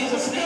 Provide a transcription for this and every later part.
Jesus' name.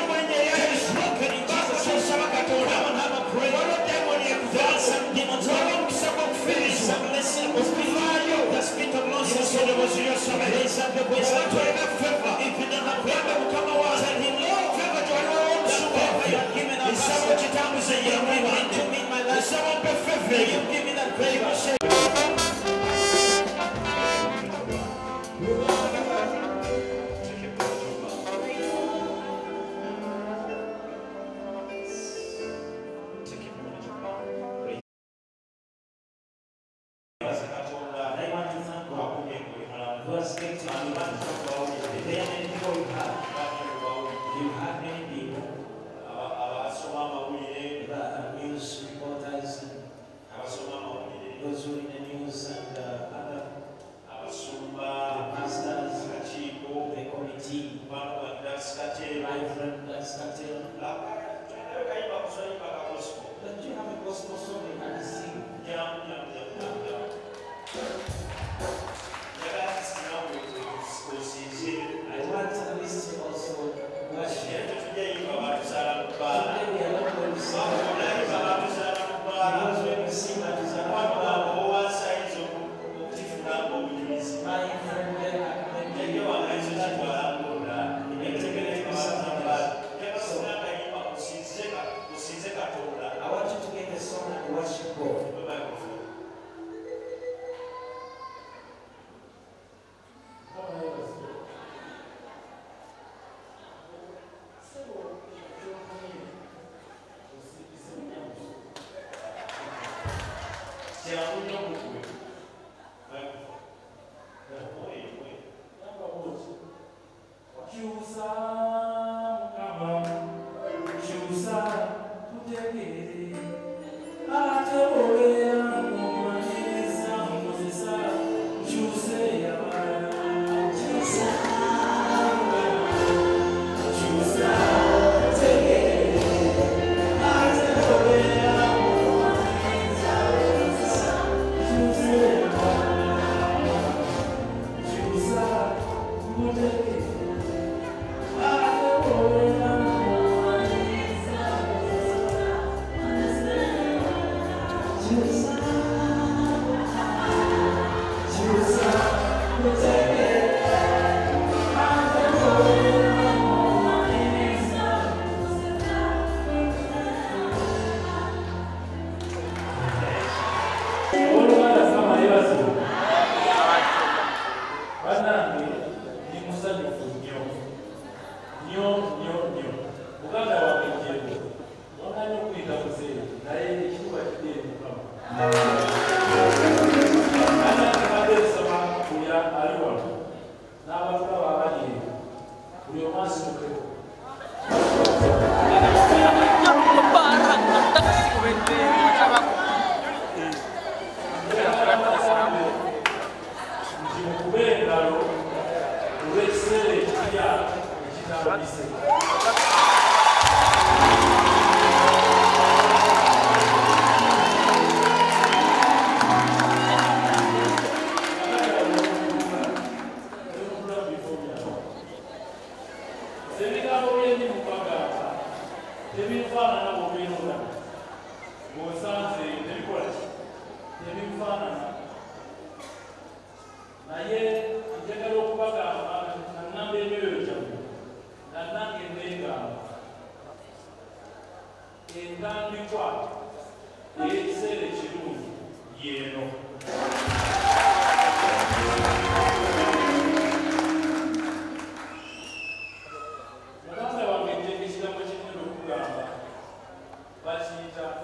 are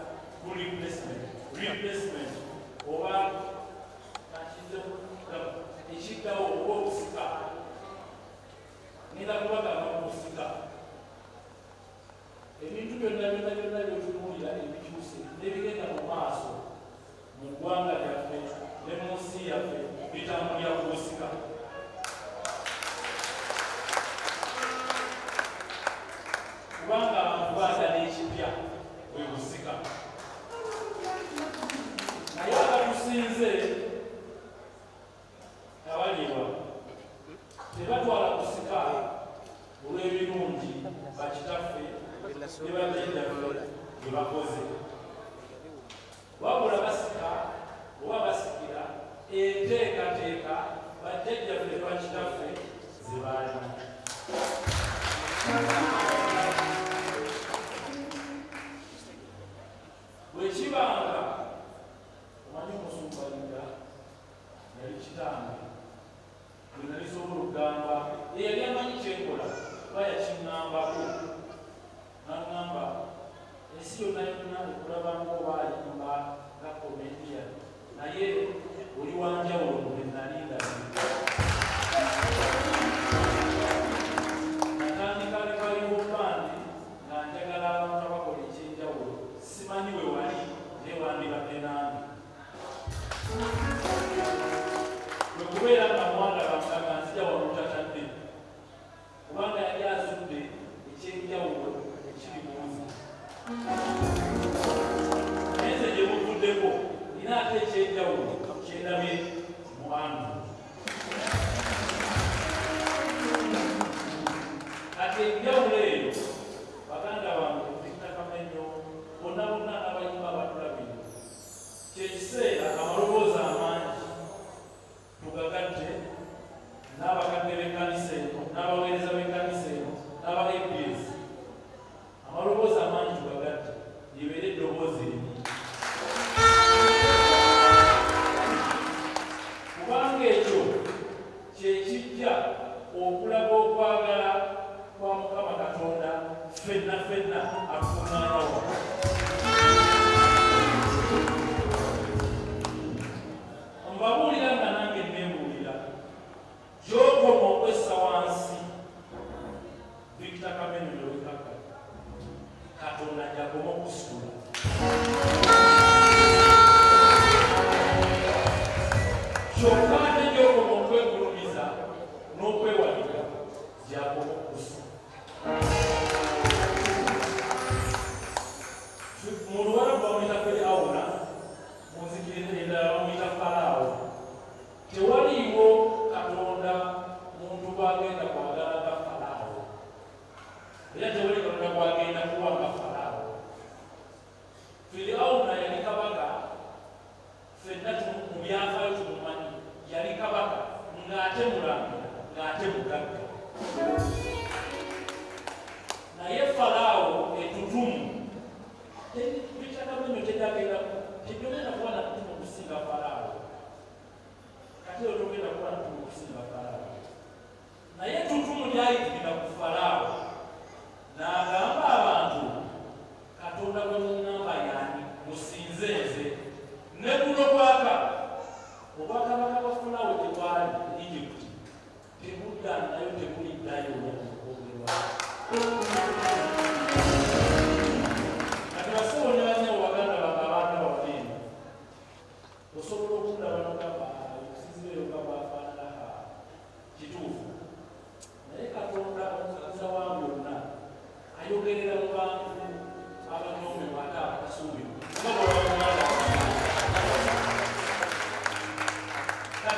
full replacement, replacement over nchitawo obusika ngenda eu obusika ebintu byonna byonna byonna byotunuulira ebikyuse n'ebigenda mu maaso mu ggwanga lyaffe ne mu nsi yaffe bitambulya ku busika ne bagenda gye bakoze wabula basika oba basikira enteekateeka bajjajjaffe bakitaffe zebaalimu bwekibanga omanyi omusumbalira yali kitange bwe nalisobola okugamba eyali amanyi kyenkola bayakiŋŋambako sio nabulabango bayimba gakomediya naye oli wanjawulo mwenalinga de acordo com o.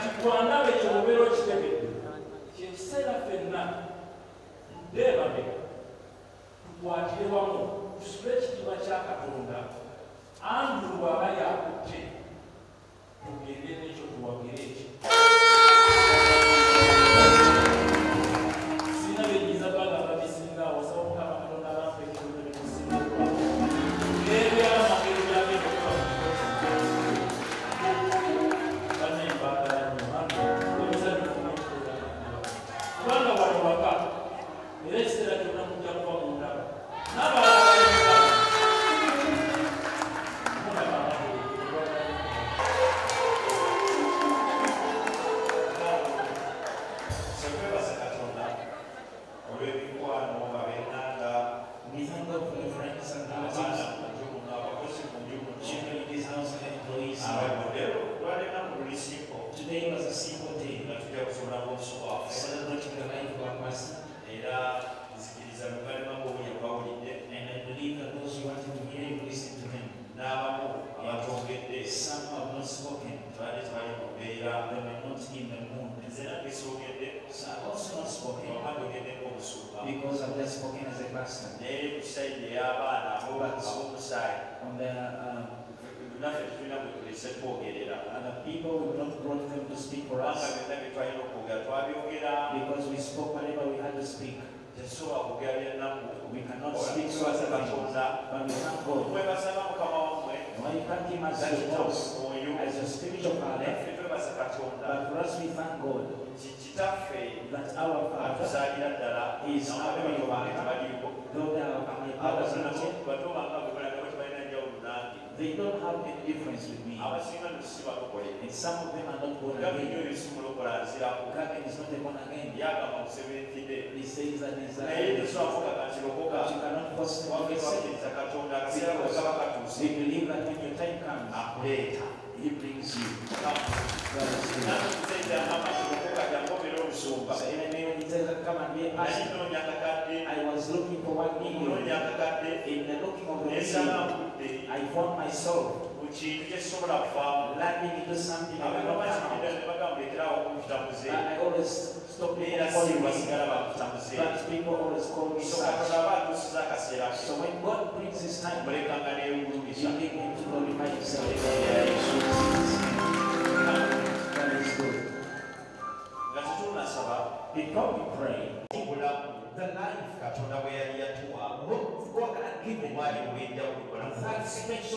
kati gwandabe yewobeera okitegedde kyekiseera ffenna deebabe tukwatire wamu tusule ekitima kya katonda. Andulu bw'aba yakutte tugende n'ekyo tuwagire. Naffe tetulina bwe tulese twogerera other people, we not brought them to speak for us byonna bye twalina okwogera twabyogera because we spoke whatever we had to speak. tetusobola kwogera byennaku We cannot speak so olwakubaza things, katonda but we thank God. mwebasaba mukama wammwe Why you can't give us nga your kitaawe voice mwoyo as your spiritual father, naffe twebaza katonda but for us we thank God kitaffe that our father, atuzaalira ddala Is n'abato our bange tebaliiko though they are my brothers and sisters, bato bange bwe balaga tebalina njawulo nange they don't have any difference with me. abasinga nusi balokole And some of them are not born again. Gavin is not a born again. He says that he's a naye tesobola kuga kankirokoka but you cannot force them to wabwe get saved. twakkiriza katonda akaseera kwe kaba katuuse We believe that when your time comes, akuleeta he brings you. God is good. nakuteeta amakirokoka jankomera olusumba So in the name he says that come and be a pastor. nalinoonya akakadde I was looking for one million. In the looking of the million, I found myself mu kintu kyekisobola kuvaamu landing into something I abantu cannot bakigenda come ne bagamba lekerawo kumukitamuze out. I always stop being era calling si me. basigala bakutamuze But people always call me so such. katonda aba atuusiza akaseera ke So when God brings his time, mulekanga you neewulumisa need him to glorify himself. God is good. nga tetunasaba Before we pray, obulamu the life katonda bwe yali yatuwa what God had given omwali obw'enjawulo bulamu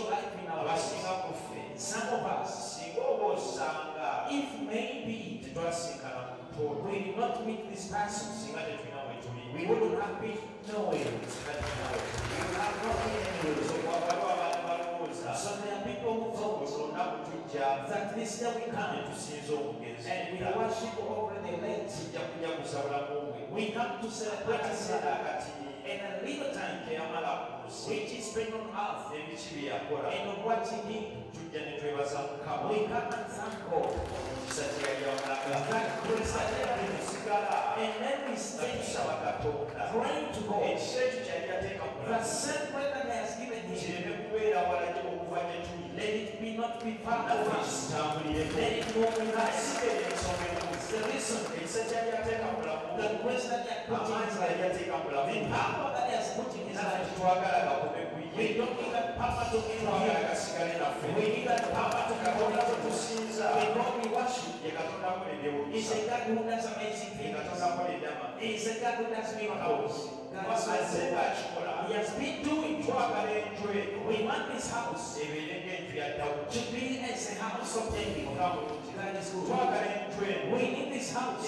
life in our abasinga ku ffe Some of us, singa oba osanga if maybe tetwasinkana mu kutoolo we did not meet this person, singa tetulina we wouldn't have been nowhere. we would have not been. So, waliwo abantu balowooza So there are people who tujja that this day we come. and we worship already late. tujja kujaguza bulamu bwe We come to celebrate akaseera His akati in a little time teyamala ku nsi which is spent on earth ebiki bye yakola and of what He did. tujja ne twebaza mukama We come and thank God. kisa kye yali yamalaga That grace that ate He has tusigala And then we stay praying to God. ekisa ekyo kyali yateeka mu The same way that has given Him, kireme kubeera wala gye okuva gye tuli let it be not be far from us. Let it go with us. asigaye ensonga enkulu The reason, ekisa kyali yateeka mu bulamu the grace that He has put in amaanyi His gali life, yateeka mu bulamu the power that He has put in His life. tetwagala gakome ku We don't need that power to be in twagala Him. gasigale naffe We need that power to come katonda on gwe us. tusinza The God we worship ye katonda akola is ebyewuunyisa a God who does amazing things. katonda akola ebyama He is a God who does miracles. God is wasaze faithful. ng'akikola He has been doing it. twagala enju eno We want this house ebeere ng'enju ya dawudi to be as a house of David. bulungi God good. twagala enju eno We need this house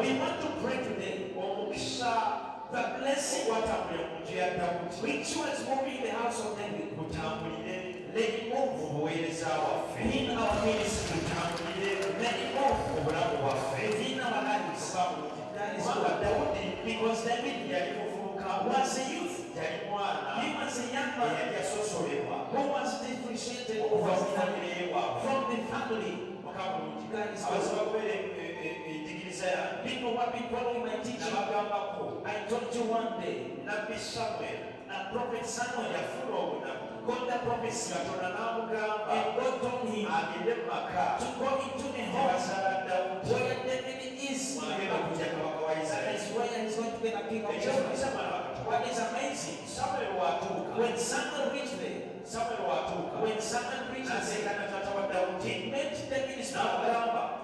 we want to pray today. The blessing which was moving in the house of David, gutambulire let it move mu buweereza bwaffe move mu bulamu bwaffe. That kubanga dawudi yali muvubuka yali mwana He was a young man eyali yasosolebwa okuva mu famire yewaabwe the good. kubeera enjigiriza day, nabbi Samuel yafuna obunaku the prophecy, katonda n'amugamba and God told him agende mu maka to go into the home where David is. mwagenda kujja kabaka wa That isirayiri is where he's going to be the king of Israel. mwana wa katonda What is amazing, watuuka when Samuel reached there, watuuka when Samuel reached there, naseekana taata wa dawudi he met father. n'amugamba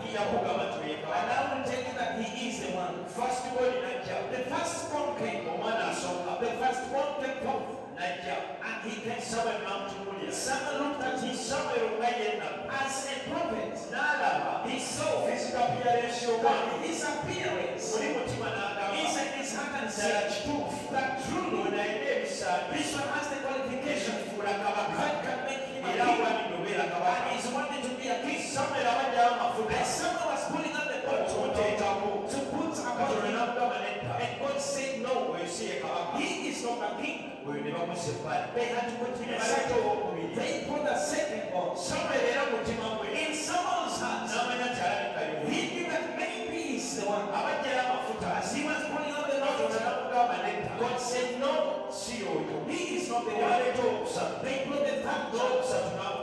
And I will tell you that he is a man. First born The first one came. The first one came forth. And he can summon Mount Someone looked at his somewhere as a prophet. He saw his appearance. His appearance is a disheartened truth that truly this one has the qualification for a That can make era wali nobera kabaka samuel abajjayo amafuta okuteekako the one. nedda oyo ne bamusa ebbali samuel era mutima gwe n'amanya nti alabikayo abajjayo amafuta katonda n'amugamba nedda si oyo waleeta não todos, afinal,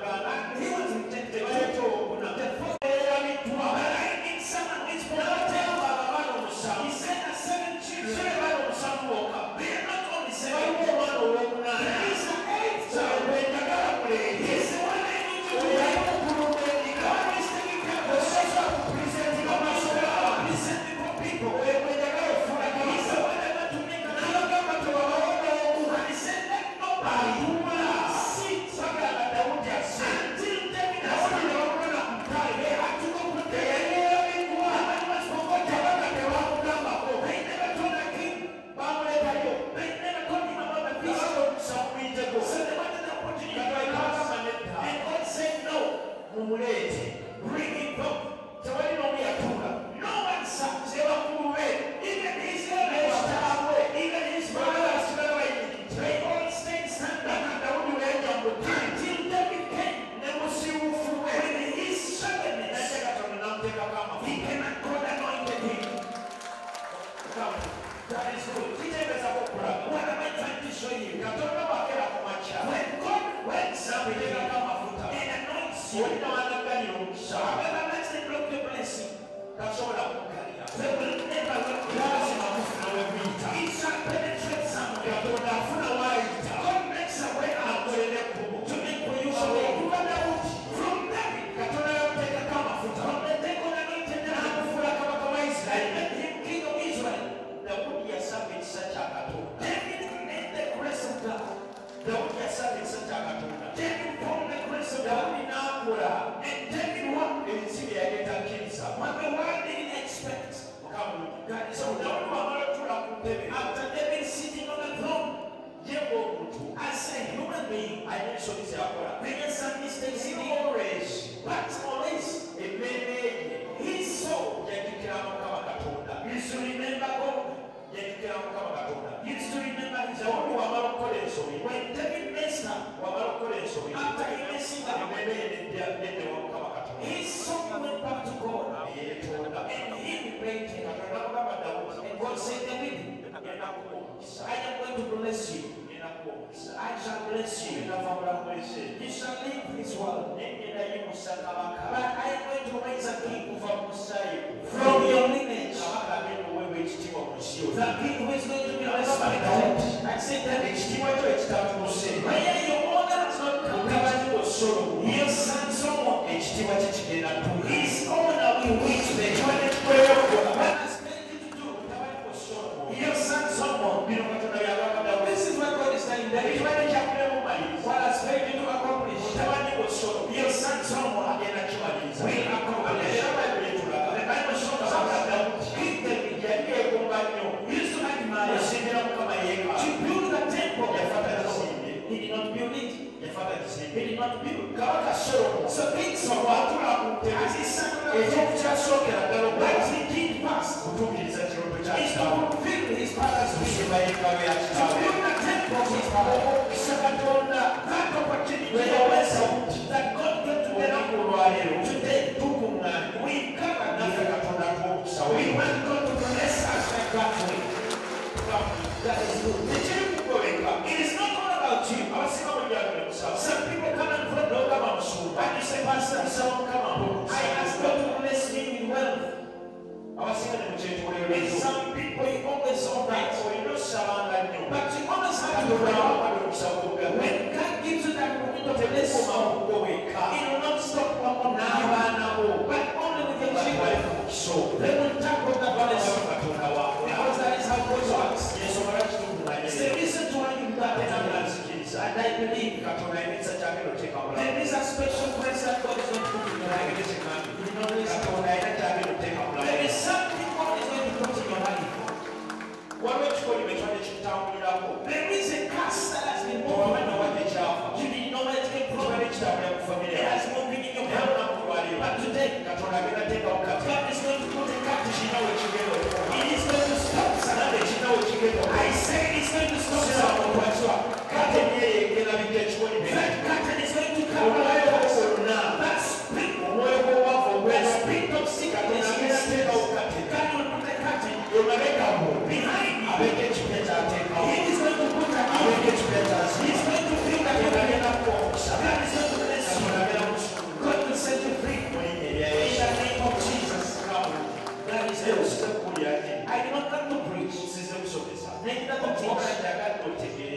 njagala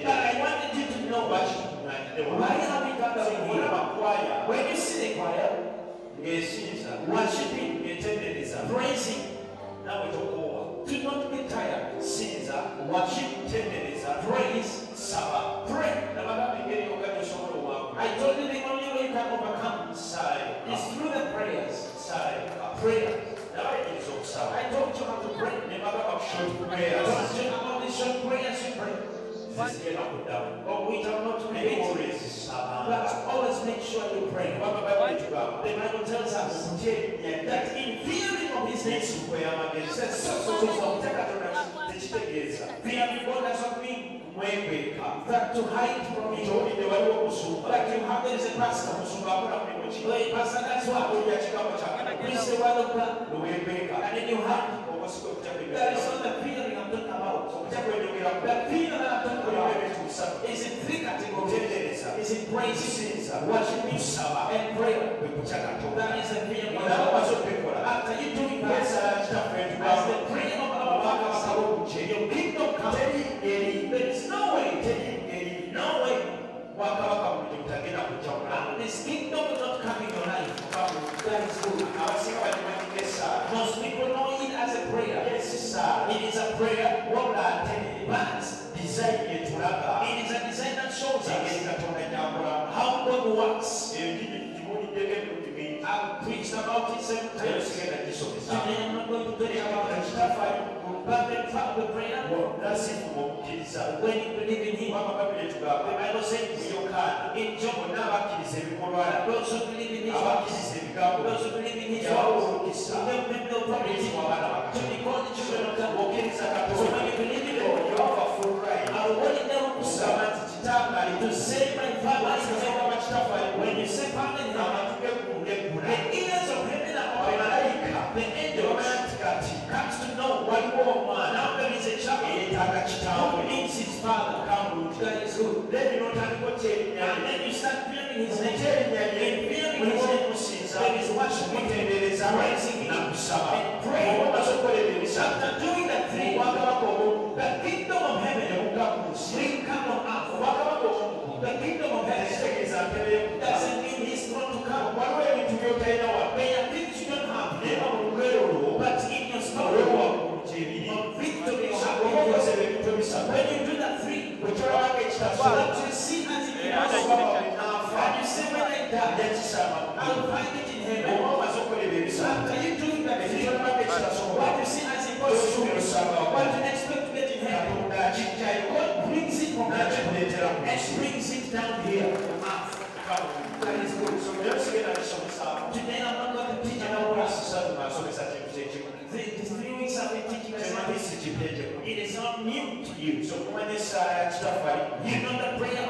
but I wanted you to know why are we gathering olaba here. When you see the choir ng'esinza worshiping, ng'etendereza praising, naawe tokoowa do not get tired. sinza worship tendereza Praise, saba pray. I told you the only way you can overcome is through the prayers. saayo Prayer. I told you how to pray. ne bagamba ku short prayers you about the short prayers you pray. But we shall not always But always make sure you pray. kubanga bayibuli tugamba The Bible tells us that in fearing of his name, fearing God does not mean mwekweeka that to hide from him. olidde waliwo omusumba Like you have there is a pastor. Omusumba akola mulimu ki So a pastor that's what akulya kigambo kya preach the word of God. lwekweka And then you have omusika okutya that is prayer. you. There is no way, no way, will not come in your life. That is good. abasinga bakimanyiga Most people know it as a prayer. esi saala It is a prayer, but it is a design that shows us how God works. eyo gimuliddeko emirundi mingi I've preached about it several times. Today I'm not going to tell you about it. Kitafaayo But the fact the prayer, nasifuba okukkiriza when you believe in Him, the Bible says, yokaana in John, bonna abakkiriza ebikolwa those who believe in His ebigambo those who believe in His olukisa to them make no promise to be called the children of God. So when you believe in Him, ava full right. I want you to kusaba nti kitange ali to say my Father is in kusaba heaven. kitaffe ali When you say Father then you start fearing his name. In fearing his name, okumusinza there is worship. Praising him. And praying. oba omaze okukola ebyo ebisatu After doing that thing, the kingdom of heaven nebugga ku nsi will come on earth. The kingdom of heaven tekitegeeza yakisaba I'll find it in heaven after you doing that thing what you see as impossible what you expect to get in heaven God brings it from heaven and brings it down here on earth that is good so today I'm not going to teach about the, the three weeks I've been teaching us it is not new to you. So when this uh, stuff like you know the prayer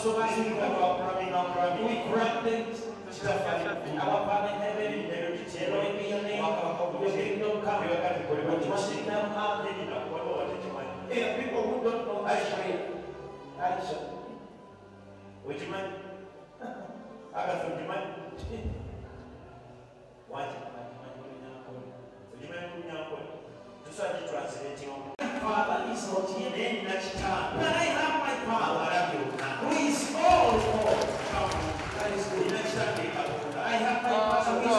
as most of us we nga cry, twakulaminga we nkulaminga grant them. kitaffe ali Our Father in heaven, ebinero kitero hallowed be your name. Your kingdom come. ebibagala bikolebwa What you want kiti to them are nenina waliwo watekimanyi There are people who don't know Aisha. Aisha. wekimanyi agafe ogimanyi wangi ogimanyi kulunyankole tusobola gitranslatinga Father is not here. kitange But I have my Father who is all more. That is good. I have my Father who is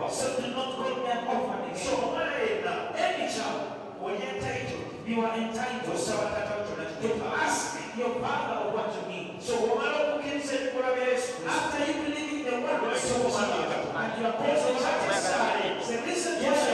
all. So do not call me an orphan so omwana yenna Any child, oli entitled you are entitled kyonna to ask your Father what you need. so After you believe in the word So, and you are also satisfied, the reason why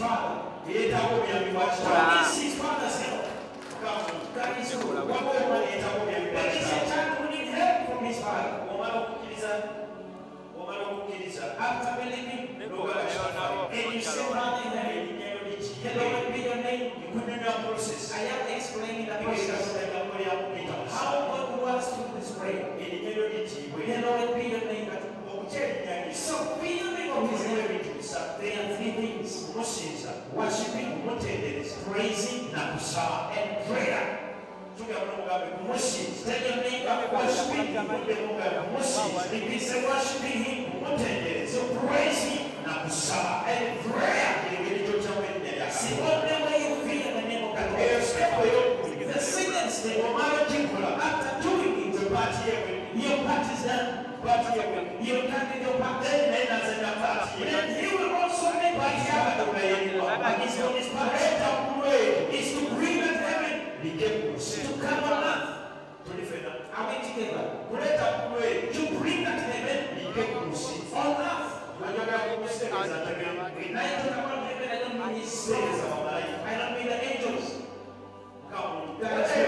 father. yeetaaga obuyambi bwa Who kitaawe needs his father's help. That is who. waliwo omwana yeetaaga obuyambi bwa is father. omala okukkiriza omala okukkiriza After believing, n'ogala kitaffe and you say, in heaven, erinnya lyo liki hallowed be your name. You nkunyumya process I am explaining the process egambo lya muyita How God works through this prayer. erinnya lyo litiibwe Hallowed be your name. okutya erinnya lye So, feeling of his name, are three things kumusinza worshiping, kumutendereza praising, na and prayer. tugamba n'omugambe kumusinza neighbor, worshiping. Mudde mugambe kumusinza worshiping him, praise him. na kusaba And prayer. lya See, Katonda only way you feel the name of the eyo sitepu ey'okubiri The second step, omala okikola after doing it, paati yewe your part is done. paati yewe You're done with your part. then naye nazanya paati ye Then also make paati his ggulu eryo Is to bring that heaven ku nsi to come on earth. tuli fena Are we together? ggulu eryo To bring that heaven ku nsi on earth. When I talk about heaven, I don't mean his seereza spirits. bamalayika I don't mean the angels. kitaffe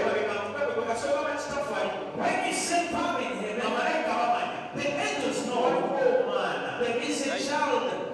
When you say power bamalayika bamanya the angels know waliwo omwana there is a child yeetaaga kitaawe who needs his father. engeri weetaaga mu kitaawe The way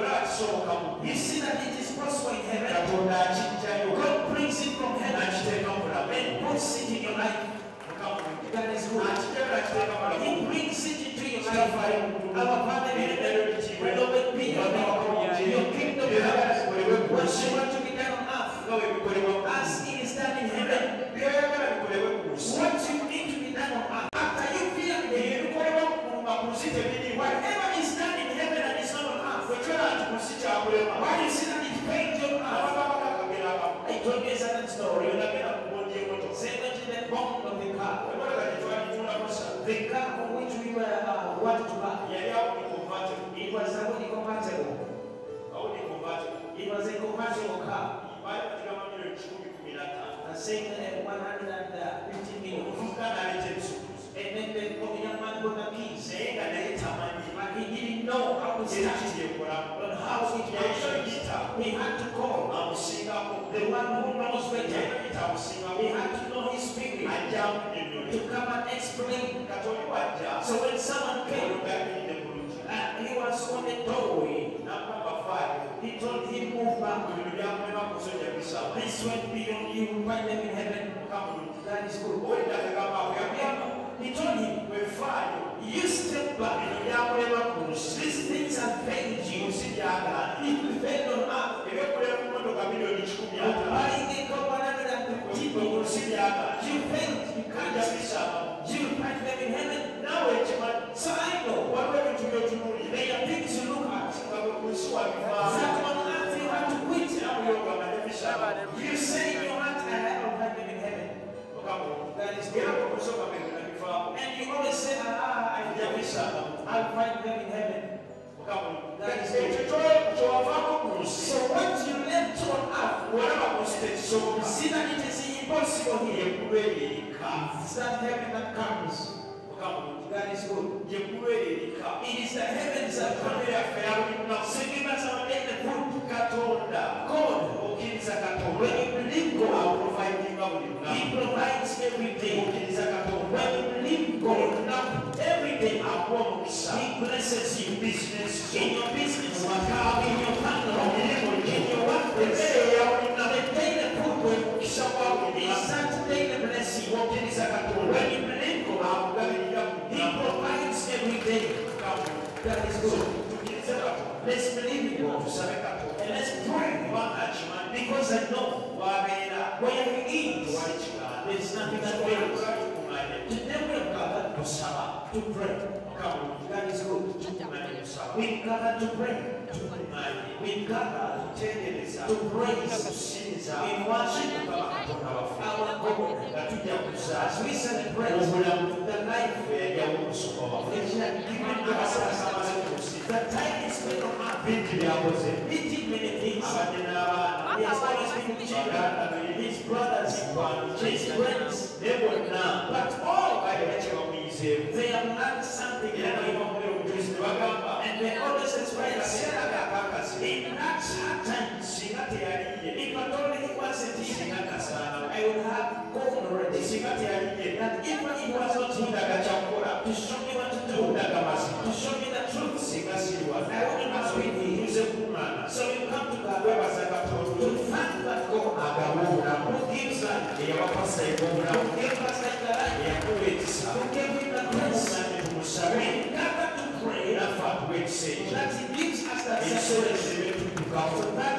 his name, bwe kyolaba what ekitasoboka you see as impossible on earth, wera akisobokamu you see that it is possible in heaven. katonda akijjayo God brings it from heaven n'akiteeka mu bulamu and puts it. In your life. That is good. akijjayo n'akiteeka Why that it akamu I told you that the the car. The car which we were to It was It was a convertible car. baali batigama milioni kikumi kumi na ttaano Uh, saying uh, 150 million. And then the young man got the keys. But he didn't know how to start it yayita functions. had to call the one who knows better. yayita amusingako He had to know his spirit to come and explain. So when someone came and he was on the doorway, n'agamba faayo he told him, Move back. This went beyond you, will find them in heaven. That is good. He told him, You step back. You say in your heart, I find them in heaven. That is And you always say, ah, I'll find them in heaven. So what you left on earth, that it is impossible here. that heaven that comes. That is good. It is the heavens that God, when you believe God, He provides every day. okkiriza katonda When you believe God, lunaku every day, akuwa omukisa He blesses you. bizinesi In your business, in your family, in your workplace, the is that daily blessing. When you believe God, That is good. Oh, let's believe in God. And let's pray. Because I know where tewali kigaana there is nothing that fails. devil of God tusaba to pray. That is good. We gather to pray. We gather to praise tusinza in worship mukama katonda waffe our God. kuza As we celebrate the life bwe yajjawo okusoma waffe which He had given to abasasa us, amaze the time is spent on earth. bingi byakoze He did many things. He has always been children, his brothers, his friends. bonna But him tundaga kyakukola to show me what to do, tundaga mazima to show me the truth, singa siriwa I wouldn't have been here. tuze kuŋŋaana So we come to God kwebaza to thank that God agawa obulamu who gives life, eyabapasaiwa obulamu who gave us the life, eyakuwa ekisa who gave him the grace. tumusabe We gather to pray naffe atuwa ekisa ekyo that he gives us that ekibetutukawo So that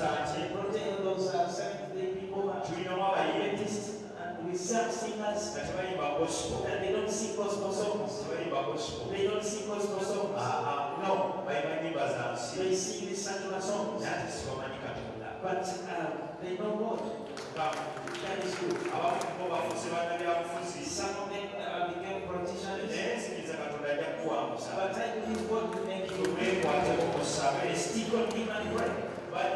and abalokole n'abatali balokole and unborn Protestant. Protestant, those uh, Seventh day people, and tulinamu abayimbi Adventists, and we serve singers, gospel and they don't sing gospel songs. They don't sing gospel songs. No bayimba nyimba za nsi They sing these secular songs. naye ate sibamanyi katonda But uh, they know God. That is good. abamu bafuuse bannabyabufuzi Some of them uh, became politicians. naye nzikiriza katonda ajja kukuwambuza But I believe God will make you stick on Him and pray.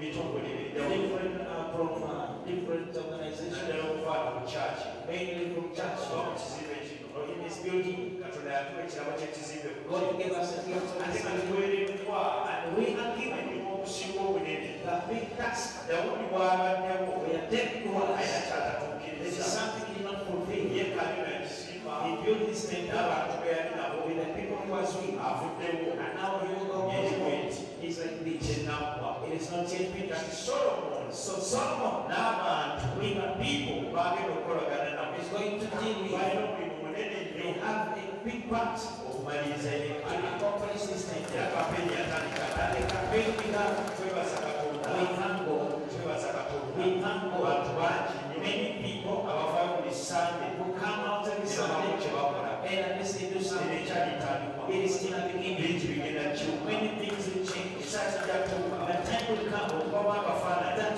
bitongole ebyenjawulo different uh, from uh, different organizations, okuva mu kyaki mainly from church. oba mu kizimbe kino In this building, katonda yatuwa ekirabo ky'ekizimbe God gave us a gift of ate this nga building. tuweereddwa And we are given emirimu okusinga obunene the big task. We are David was. ayina This is something he not fulfill. ye kanina ekisimba He built this temple n'abantu be yali nabo with the people he was with. And now he will go Yes, home. wait. He is like this. Kyenaggwa It is not yet kati finished. solomoni So Solomon, n'abantu with the people, bagenda okukolagana nabo is going to deal. With. balina omulimu munene They nnyo have a big part okumaliriza to yeekaalu accomplish this thing. era kampeni yatandika And the campaign began twebaza katonda with thank God. twebaza katonda We thank God. abantu bangi nnyo Many people abavaayo buli sande who come out every ne babamu Sunday kye bakola and at least they do eno something. ekyalitandikwa It is still at the bingi beginning. bigenda kiwuka Many things will change. ekisaati kyatuuka The time will come okubamu akafaanani that you reflect ekkanisa Christ. no bawoogiraba How you see this church. n'ensawo eyo And bonaboogirabira at that time when we see the church, Nga you will not believe kubanga it. katonda gwe twakkiriza Because they only believe it. katonda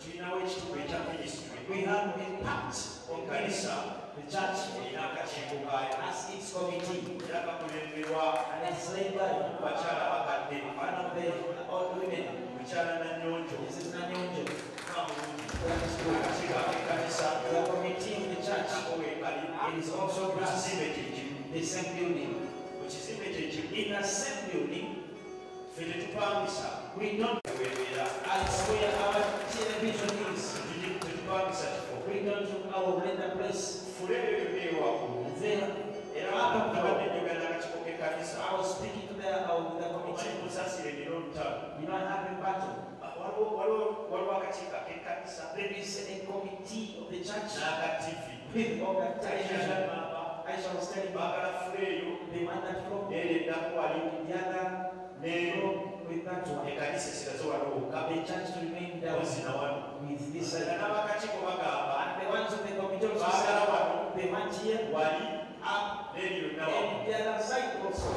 We have a part of ekkanisa the church erina akakiiko as its committee, era kakulemberwa bakyala bakadde one of the old women. mukyala nanyonjo is Nanyonjo. is akakiiko ak'ekkanisa The committee the church is also mu brass. kizimbe kyekimu The same building. mu kizimbe kyekimu In the same building, we don't. webeera As television is, tetupangisa kifo we don't do our render place fule ebyo byonna ewaggulu there. era Up nabadde above. njogera n'akakiiko k'ekkanisa I was speaking to the, uh, the omanyi committee. musasire nina olutalo You know, I have a battle. Waliwo- waliwo waliwo akakiiko ak'ekkanisa There is a committee of the church. N'aka tivi with all the television. I shall tell you, baagala fule eyo they want that floor, neereddaku wali the other ne floor that one. ekkanisa esiraze waliwo The church to remain down ozi wano with this. nga n'abakakiiko bagamba And the ones of the committee also baagala wano they want here, wali up, n'eri yonna wano and the other side also.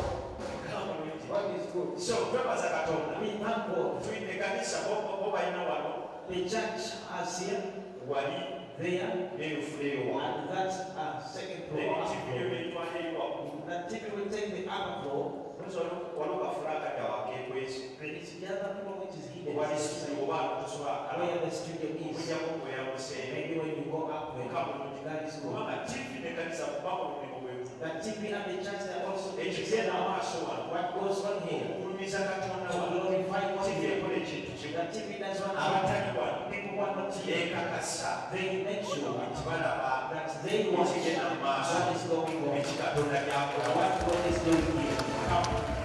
What is good? so. Twebaza katonda We thank God. tulina ekkanisa bo bo balina wano The church has here, wali there, n'eyo fule eyo and that uh, second floor. n'ebitivi byo byetwala eri waggulu That typically will take the upper floor, oyinza waliwo- waliwo kafula akadda wakeekweso then it's the other floor which is hidden. wali Where studio oba tosobola akala the studio is. okujjaku okweyamuseere Maybe when you go up there, Kamulungi. that is good. kubanga tivi n'ekkanisa kubamu omulimu gwetu That TV and the church they are also ekigenda maaso wano what goes on here. okugulumiza katonda To wano glorify one tivi here. ekola ekintu kimu That TV does one abatali wano want not yeekakasa They make sure nti balaba that they watch ekigenda mu maaso what is going on. ekikatonda byakola What God is doing here.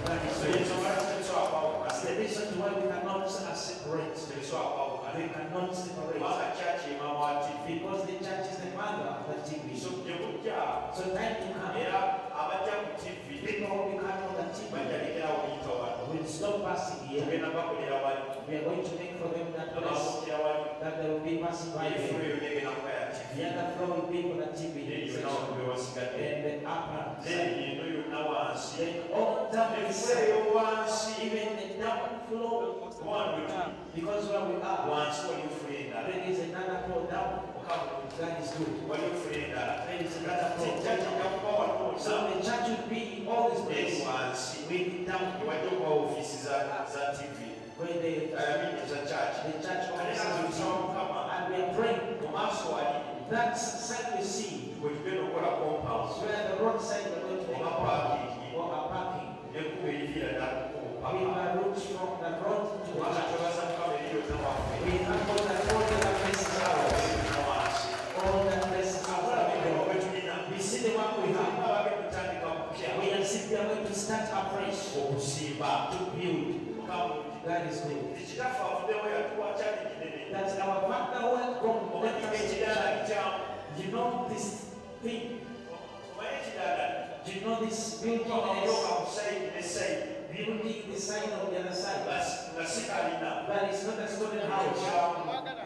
That is oyinza good. obala tebisobola kwawukana That's the reason why we cannot uh, separate. tebisobola We cannot separate. kubanga kyaki emama wa tivi Because the church is the mother of the TV. so So time to come. era abajja ku tivi People will be coming on the TV. Bajja lekera oyita wano We'll stop passing here. tugenda bakolera wali We are going to make for them that wali that they will be passing by efula here. eyo negenda kuba ya tivi The other floor will be for the TV neyo section. yonna wakuba wasigadde And the upper then side. eno yonna wansi Then all down the efula side. eyo wansi Even the down we tuli Because where we are, wansi waliyo efula endala there is another floor down. That is good. waliyo efula endala There is another floor. kijja kuba wano So the church will be in all these places. With down ewajja okuba ofiisi za za tivi where the, ayamini za kyaki the church offices nazo will tusaba be. mukama And we are praying. mu maaso wali That side we see, bwe tugenda okukola compound where the road side we're going to make a parking or a parking. nekuba eriviira ddala We are routes from the road to the church. twebaza mukama eri yonna waffe We have all the the other places ours. All the places ours. We see the one we have. abagenda kutandika kupya We are simply going to start to build. That is good. ekitaffe avuddewo yatuwa kinene That's our father welcome. Let omanyi us ekidaala shine. kikyamu You know this thing. omanyi ekidaala Do you know this building amalooka is ku sayidi ne sayidi building the side of the other side? nga si kalina But it's not a stone house.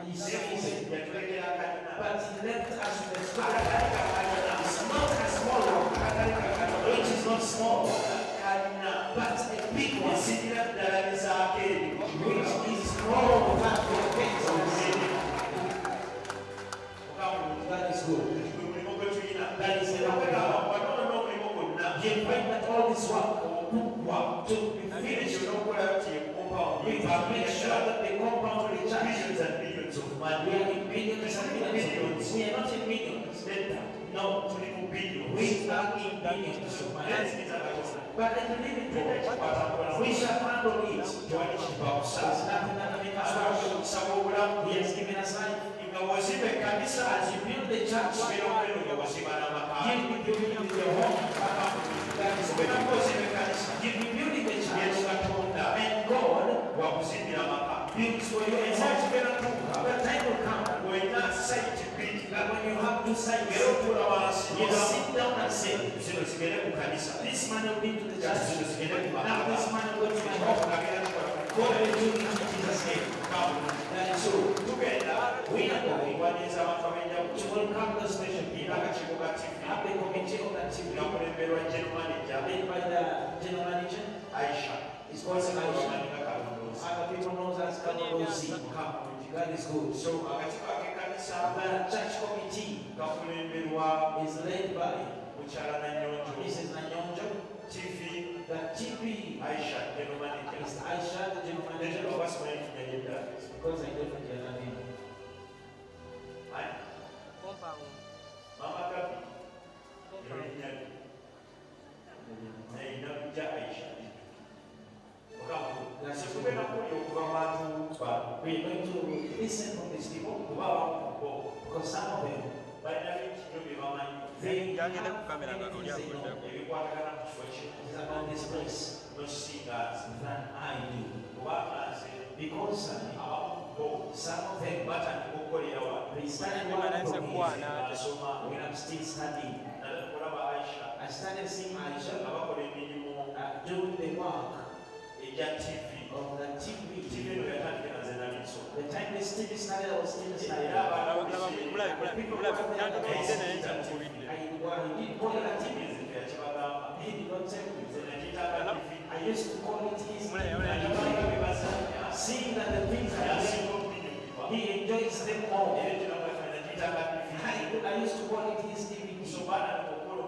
It's nefuze easy. yatulekera kalina But he left us with a stone akatali kakalina It's not a small one, akatali kakatono which is not small, kalina but a big one, esikira ddala nezaako eri which is your face. mukamulungi That is good. gwe mulimu gwe tulina That is the okwegamba wanoona omulimu gwonna You find that all this work okuggwa to be finished finished, n'okukolayo ti compound we must make sure that the compound the billions and billions of money. We are in billions and dollars. We are not in millions. No, tuli mu billions. We are in billions of money. Nenzikiriza Katonda. But I believe in We shall handle it. tewali kiva There's kusa nothing that make us asalawo rush. okusaba obulamu He has given us life. nga wazimba ekkanisa As you build the church, kibeera okweno nga wazimba n'amaka you will be building with your home. That is obeera when ng'ozimba ekkanisa you will be building the church. katonda And God wakuzimbira amaka builds And the time will come ng'olina sayiti bbiri that when you have two sides, ngera otuula wansi you sit down and say, This man will be to the church. zino Now this man will go to my home. God will do it in Jesus' name. That is so. tugenda waniza abantu ab'enjawulo To welcome the special ina people. akakiiko ka tv Have the committee of that TV nga kulemberwa general manager by the general manager. aisha It's called Aisha. Other people knows as Kamodozi. God is good. So so akakiiko ak'ekkanisa the church committee kakulemberwa is led by mukyala nanyonjo Mrs. Nanyonjo. tv The TV aisha is Aisha, the general Ndeje manager. obasimanyi erinnya ly'eddala Because I don't When I'm still studying, kulaba aisha? I started seeing nga Aisha. Uh, doing the work. Of the tv TV. The time TV started, I was still. I, well, he didn't call it a TV. tv yakibagamba He did not tell me. nze nakiyitanga tv I used to call it his Mulabe- mulabe- nakibanga bebazanya Seeing that the things are yasinga he enjoys them more. era ekirangaafe nakiyitanga tv I, used to call it his DVD. so baana okukola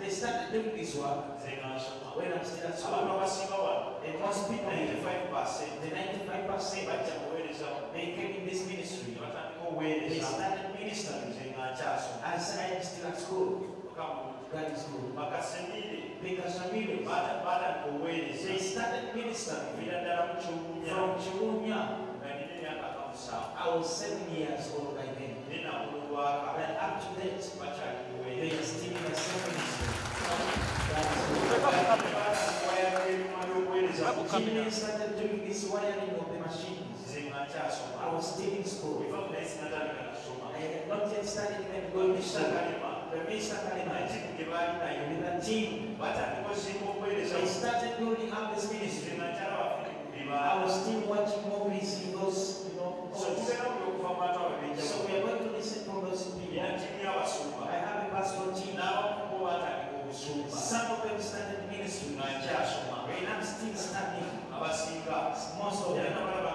They started doing this work nze nga nsoma when I'm still at school. abasinga wano And most people, 95 percent the 95% bajja kuweereza they came in this ministry. batandika They obuweereza started ministering. nkyasoma As I'm still at school, God is good. bakasemiire Because I'm millions. batandika obuweereza They started ministering from Chirunya. nga nina emyaka akamusanvu I was seven years old by then. But up to date, they are still in the same ministry. Is good. Started doing this wiring of the machines. Nze nga nkyasoma I was still in school. eva mu naye sinatandika nasoma I had not yet started even going to school. kalema The minister Kalima atiku gye baali nayo with a team, batandika osinga obuweereza they started building up this ministry. nga nkyalaba firimu I was still watching movies in those, you know, so homes. tugenda buli okuva mu bantu abo So we are going to listen from those people. I have a pastoral team. n'abakubo batandika obusumba Some of them started ministry. And I'm still studying. abasinga Most of them.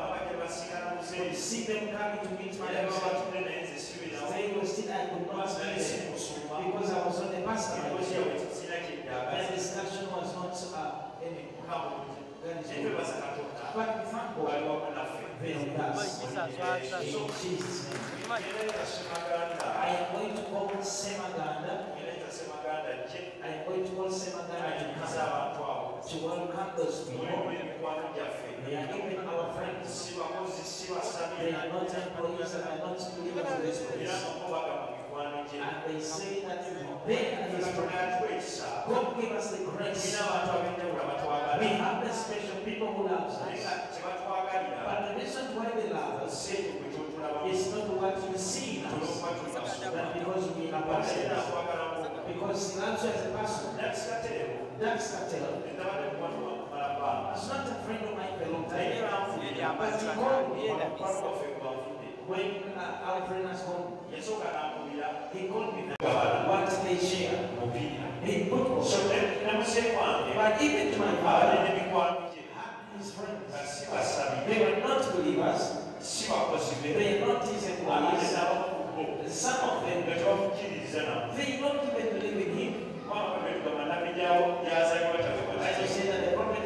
Nga You see them coming to meet my era dad. babatudde naye nze sibirawo They were still, I could not si because I was on the pastor. emboozi yawe sina The discussion was not uh, any. mukamulungi That is naye good. twebaza katonda But we thank God. wali wamu naffe They are with us. In Jesus' name. era etasemaganda I am going to call Semaganda. era etasemaganda gye I am going to call Semaganda to ayingiza come abantu abo to welcome those people. They are even our friends. si bakozi si They basabira are not employees and are not believers in this era place. nokubaga mu mikwano gye And they say that they are His katonda friends. yatuwa ekisa God give us the grace. tulina abantu ab'enjawulo We have the special people who love us. But the reason why they love us si ekyo gwe kyotulabamu is not what you see in us, olwokuba tulibasoma but because we are wabera pastors. akwagalamu Because he loves you as a person. nakisatero That's Kartel. endabadde mukwano wakumala bbanga He's not a friend of mine for a long naye time. banfulira But he called me mukwano waffe gwanfudde when uh, our friend has gone. yasooka n'ankubira He called me gabala what they share mupiira in football. so namuse kwange But even to my abadde father, n'emikwano gye his friends, nga si basabi they were not believers. si bakozi be They are not his abadde employees. n'abakubo Some of them, nga tebamukkiririza nabo they don't even believe in him. mwana bwetugamba nabbi gyawo gyazalibwa I tabekwata just say that the prophet